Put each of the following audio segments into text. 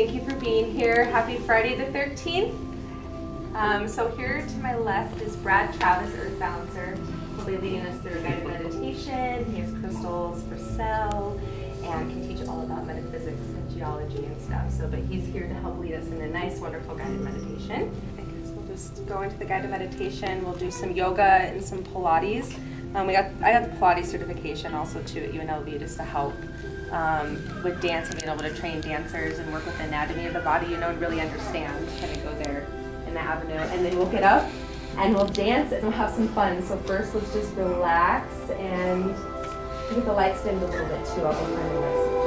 Thank you for being here. Happy Friday the 13th. Um, so here to my left is Brad Travis, Earth Balancer. He'll be leading us through a guided meditation. He has crystals for cell and can teach all about metaphysics and geology and stuff. So, but he's here to help lead us in a nice, wonderful guided meditation. I guess we'll just go into the guided meditation. We'll do some yoga and some Pilates. Um, we got I got the Pilates certification also too at UNLV just to help um, with and being able to train dancers and work with the anatomy of the body, you know, and really understand, kind of go there in the avenue. And then we'll get up and we'll dance and we'll have some fun. So first, let's just relax and get the lights dimmed a little bit too. I'll go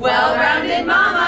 Well-rounded mama.